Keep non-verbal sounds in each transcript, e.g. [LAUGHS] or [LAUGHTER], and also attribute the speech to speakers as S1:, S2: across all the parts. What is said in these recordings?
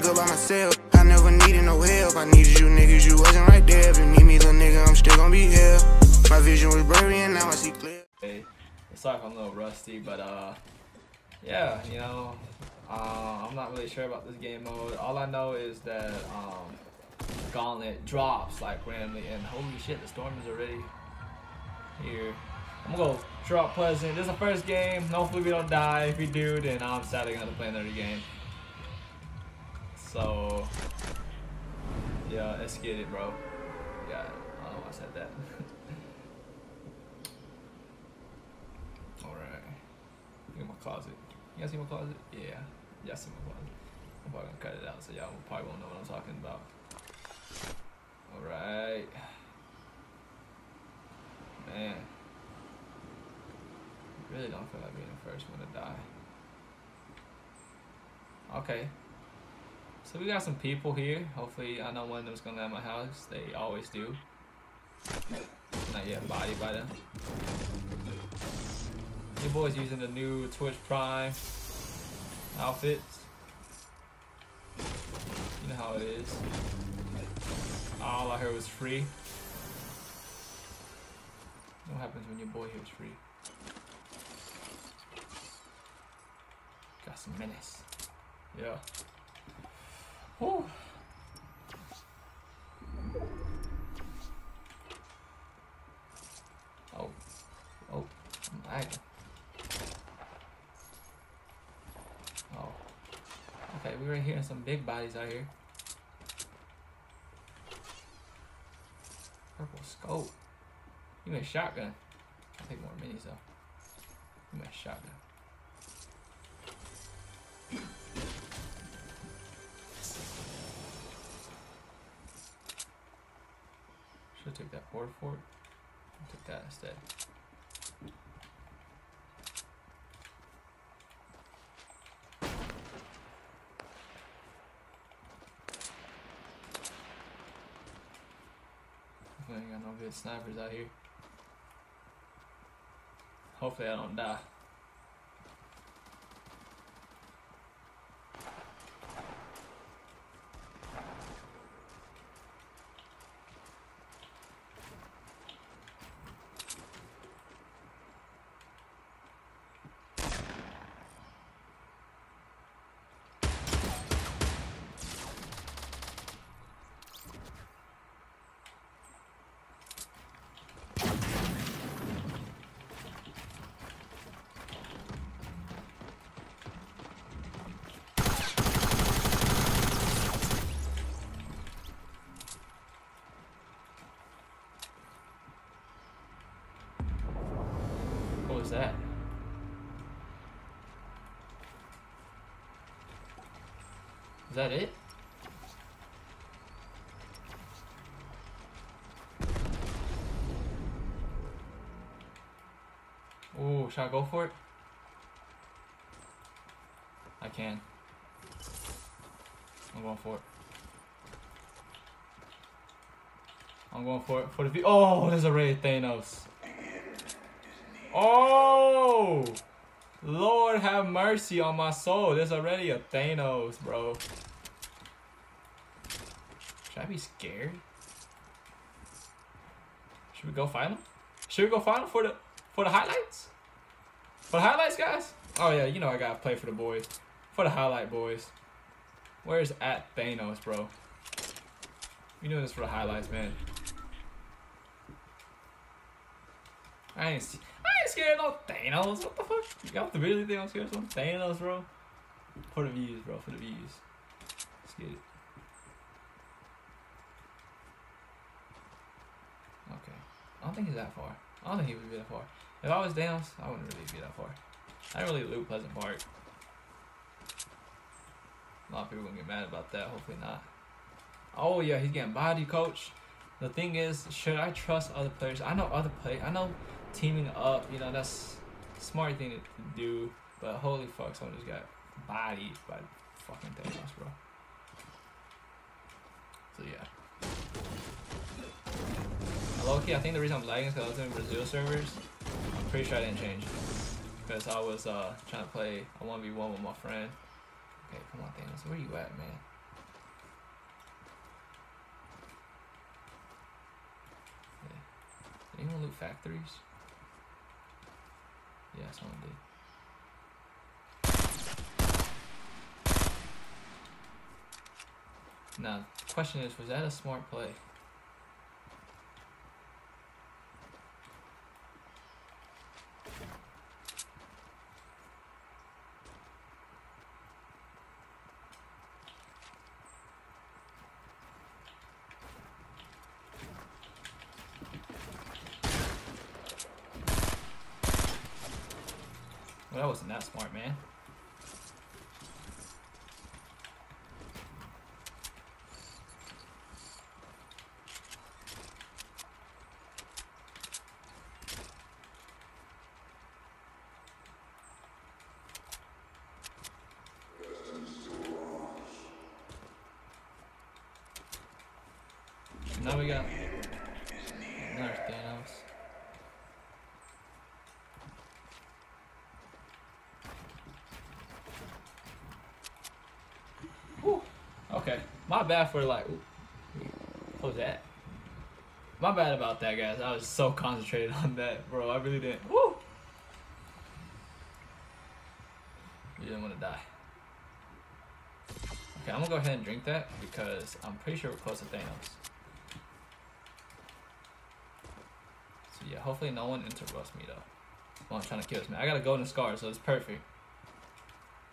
S1: doing good by myself. I never needed no help. I needed you niggas, you wasn't right there. If you need me, little nigga, I'm still gonna be here. My vision was blurry and now I see clear.
S2: Hey, sorry if I'm a little rusty, but uh, yeah, you know, uh, I'm not really sure about this game mode. All I know is that um, Gauntlet drops like randomly, and holy shit, the storm is already here. I'm gonna go drop Pleasant. This is the first game. Hopefully we don't die. If we do, then I'm sadly gonna play another game. So, yeah, let's get it, bro. Yeah, I don't know why I said that. [LAUGHS] Alright. Look at my closet. You guys see my closet? Yeah. Y'all see my closet. I'm probably gonna cut it out so y'all probably won't know what I'm talking about. Alright. Man. Really don't feel like being the first one to die. Okay. So we got some people here. Hopefully, I know one of them's gonna land my house. They always do. Not yet body by them. Uh, your boy's using the new Twitch Prime outfits. You know how it is. All I heard was free. What happens when your boy hears free? Got some menace. Yeah. Oh. Oh. Oh. Okay, we were hearing some big bodies out here. Purple scope. Give me a shotgun. I'll take more minis though. Give me a shotgun. Take that board for it. Took that instead. We ain't got no good snipers out here. Hopefully I don't die. What was that? Is that it? Ooh, should I go for it? I can. I'm going for it. I'm going for it for the view. Oh, there's already Thanos. Oh! Lord have mercy on my soul. There's already a Thanos, bro. Should I be scared? Should we go final? Should we go final for the for the highlights? For the highlights, guys? Oh yeah, you know I gotta play for the boys. For the highlight boys. Where's at Thanos, bro? We doing this for the highlights, man. I ain't see I ain't scared of no Thanos. What the fuck? You got the really think I'm scared of some Thanos, bro? For the views, bro. For the views. Let's get it. Okay. I don't think he's that far. I don't think he would be that far. If I was Thanos, I wouldn't really be that far. I don't really loot Pleasant Park. A lot of people gonna get mad about that. Hopefully not. Oh yeah, he's getting body coach. The thing is, should I trust other players? I know other play. I know teaming up. You know that's a smart thing to do. But holy fuck, someone just got bodied by fucking Thanos, bro. So yeah. Low key, I think the reason I'm lagging is because I was doing Brazil servers. I'm pretty sure I didn't change. Because I was uh, trying to play a 1v1 with my friend. Okay, come on, Thanos. Where you at, man? Anyone loot factories? Yeah, someone did. Now, the question is, was that a smart play? That wasn't that smart, man. Now we got another Thanos. Whew. Okay, my bad for like. Ooh. What was that? My bad about that, guys. I was so concentrated on that, bro. I really didn't. Woo! You didn't want to die. Okay, I'm gonna go ahead and drink that because I'm pretty sure we're close to Thanos. So yeah, hopefully no one interrupts me though. While I'm trying to kill this man. I got a golden scar, so it's perfect.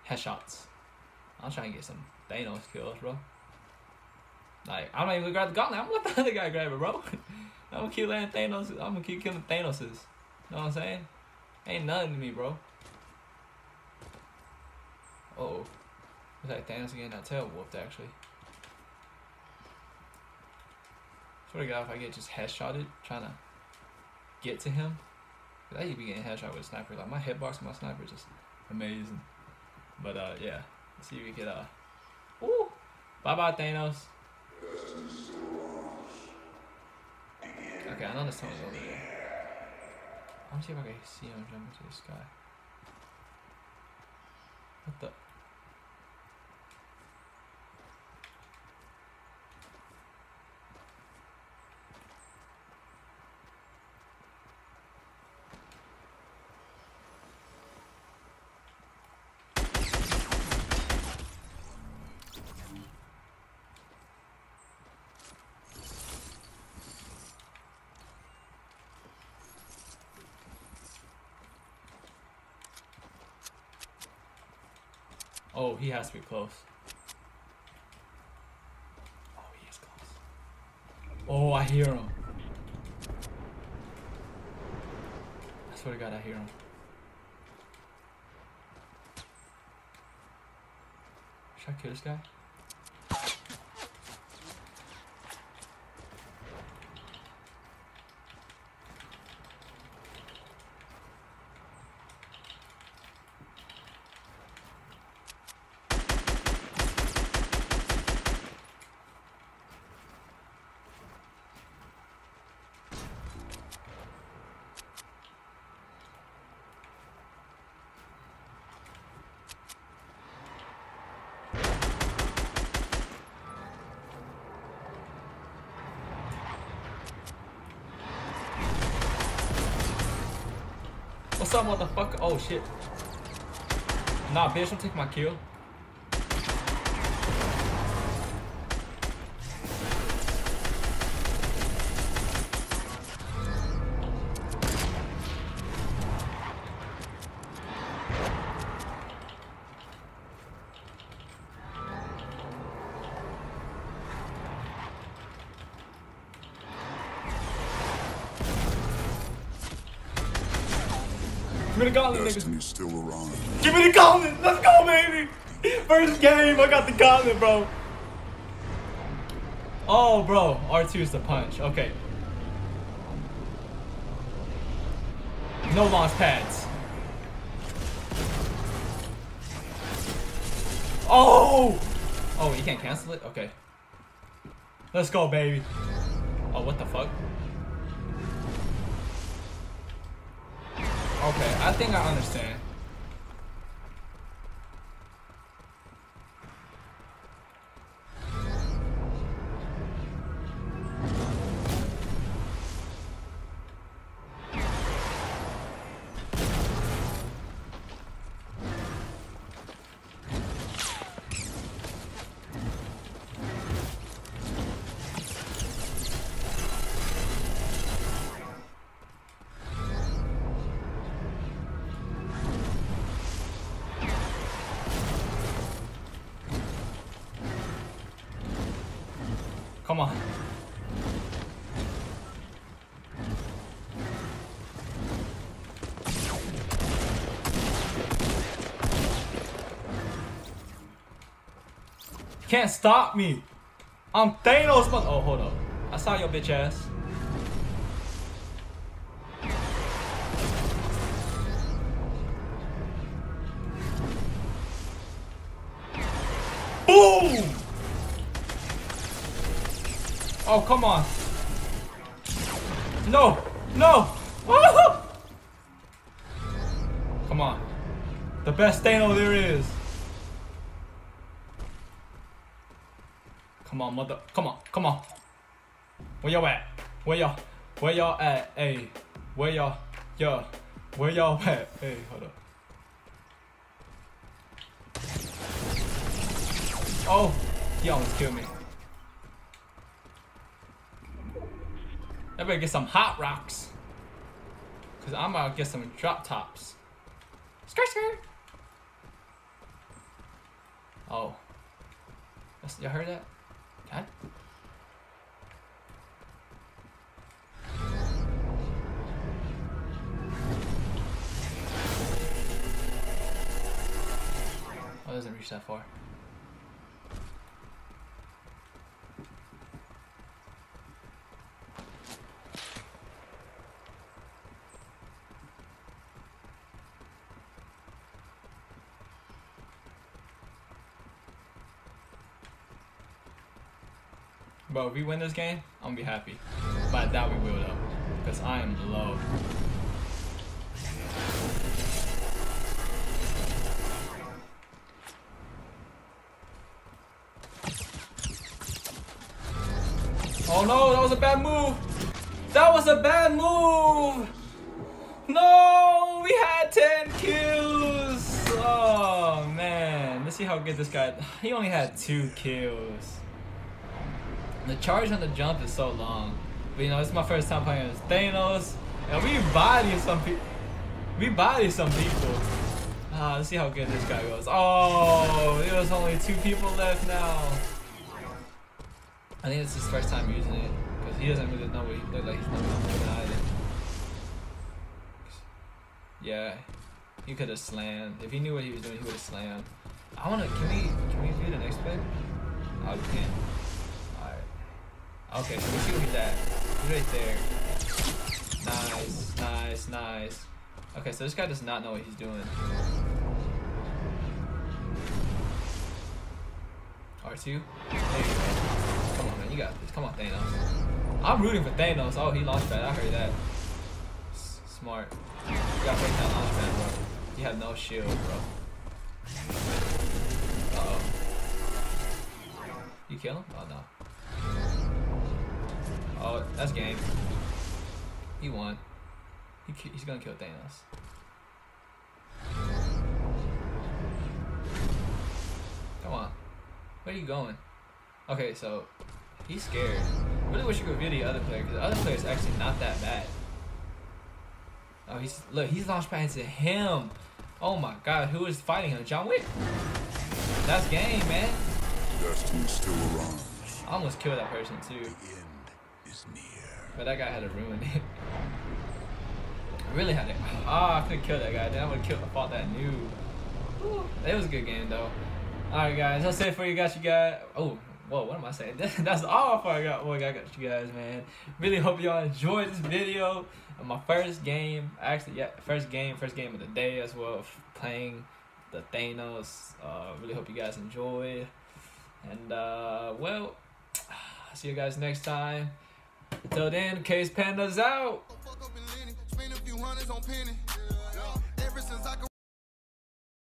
S2: Headshots. I'm trying to get some Thanos kills, bro. Like, I'm not even gonna grab the gauntlet. I'm gonna [LAUGHS] let the other guy grab it, bro. [LAUGHS] I'm gonna keep letting Thanos. I'm gonna keep killing Thanoses. You know what I'm saying? Ain't nothing to me, bro. Uh oh. Was that Thanos again? that tail whooped, actually? Swear to God, if I get just headshotted trying to get to him, I used to be getting headshot with a sniper. Like, my hitbox my sniper is just amazing. But, uh, yeah. Let's see if we can, uh. Woo! Bye bye, Thanos. Okay, I know there's someone over there. I'm see if I can see him jump into the sky. What the? Oh, he has to be close. Oh, he is close. Oh, I hear him. I swear to God, I hear him. Should I kill this guy? What's up, motherfucker? Oh shit. Nah, bitch, don't take my kill. Give me the gauntlet, nigga.
S3: Still around.
S2: Give me the gauntlet. Let's go, baby. First game, I got the gauntlet, bro. Oh, bro. R2 is the punch. Okay. No launch pads. Oh! Oh, you can't cancel it? Okay. Let's go, baby. Oh, what the fuck? Okay, I think I understand. Come on. Can't stop me. I'm Thanos, but oh, hold up. I saw your bitch ass. Oh, come on. No, no. Come on. The best Thanos there is. Come on, mother. Come on, come on. Where y'all at? Where y'all? Where y'all at? Hey, where y'all? Yo, where y'all [LAUGHS] at? Hey, hold up. Oh, he almost killed me. I better get some hot rocks. Cause I'm to get some drop tops. Skirt skirt. Oh. Y'all heard that? God. Oh, it doesn't reach that far. Bro, if we win this game, I'm gonna be happy. But I doubt we will though. Because I am low. Oh no, that was a bad move! That was a bad move! No, we had 10 kills! Oh man, let's see how good this guy, he only had two kills. The charge on the jump is so long. But you know, it's my first time playing as Thanos. And we body some people. We body some people. Ah, let's see how good this guy goes. Oh, there's only two people left now. I think it's his first time using it. Because he doesn't really know what he look like he's never doing either. Yeah. He could have slammed. If he knew what he was doing, he would have slammed. I wanna can we can we view the next play? Oh we can. Okay, so we see where he's. He's right there. Nice, nice, nice. Okay, so this guy does not know what he's doing. R2? Come on, man. You got this. Come on, Thanos. I'm rooting for Thanos. Oh, he launched pad. I heard that. S smart. You gotta break that launch pad, bro. You have no shield, bro. Uh oh You kill him? Oh, no. Oh, that's game. He won. He, he's gonna kill Thanos. Come on. Where are you going? Okay, so he's scared. I Really wish you could view the other player because the other player is actually not that bad. Oh, he's look. He's launched pad to him. Oh my God, who is fighting him? John Wick. That's game, man. Destiny still around. I almost killed that person too is near. But that guy had to ruin it. I really had to. Ah, oh, I couldn't kill that guy. Then I would killed. I fought that noob. It was a good game though. All right, guys. That's it for you guys. You got. Oh, whoa. What am I saying? [LAUGHS] That's all for I got. What I got you guys, man. Really hope y'all enjoyed this video. My first game, actually, yeah, first game, first game of the day as well. Playing the Thanos. Uh, really hope you guys enjoyed. And uh, well, [SIGHS] see you guys next time. Till then, kazePANda's out.